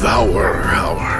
devour our